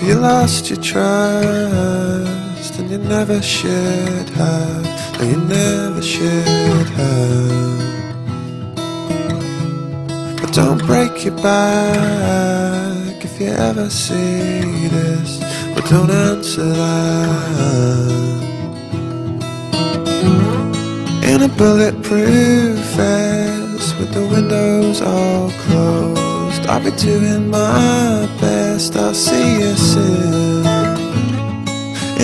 So you lost your trust and you never should have. No, you never should have. But don't break your back if you ever see this. But don't answer that. In a bulletproof vest with the windows all closed, I'll be doing my best. I'll see you soon.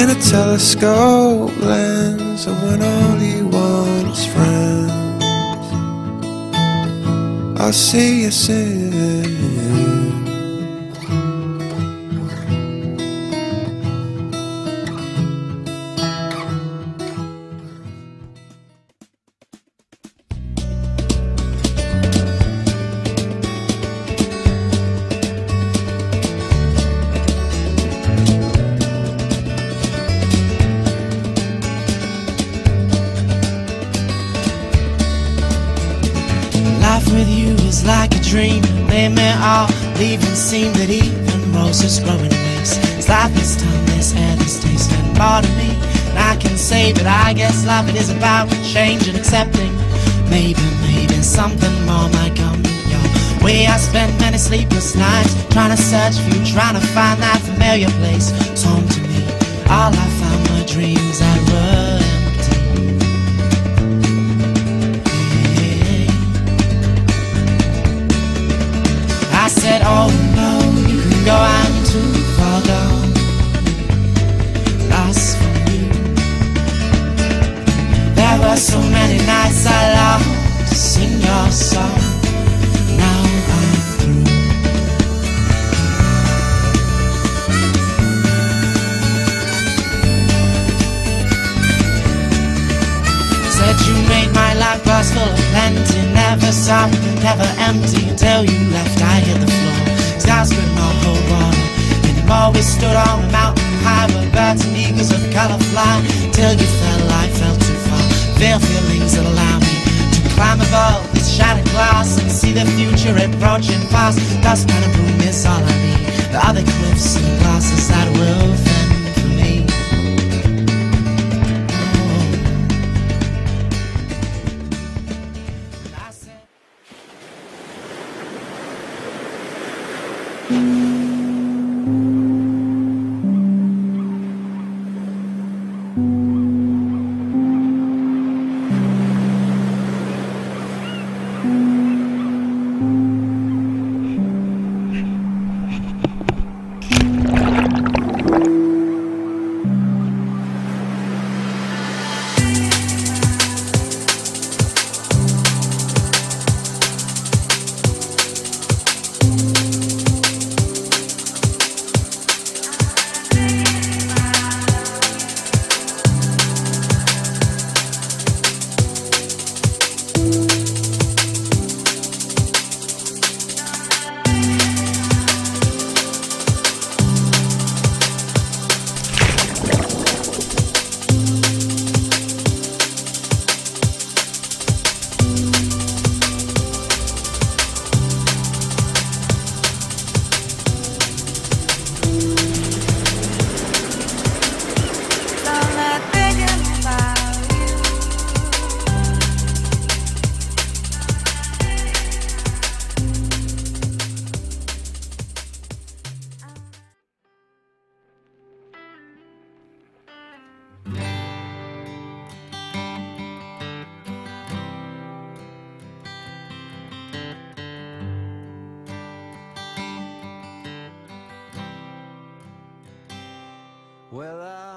In a telescope lens, and when all you want is friends, I'll see you soon. Like a dream. They may all leaving seem that even roses grow in waste. It's life this time, this air, this taste, and part of me. And I can say, but I guess life it is about change and accepting. Maybe, maybe something more might come your way. I spent many sleepless nights trying to search for you, trying to find that familiar place. It's home to me. I said, oh no, you can go, I'm too far gone Lost from you There were so many nights I loved to sing your song. Now I'm through. Said you made my life pass full of plenty. Never sorry, never empty. Until you left I the floor Skies could not hold water. Anymore we stood on a mountain high Where birds and eagles of color fly. Till you fell, I fell too far. Feel feelings that allow me To climb above this shattered glass And see the future approaching fast. Dust and a broom is all I need. The other cliffs and glasses that will Summer Well, I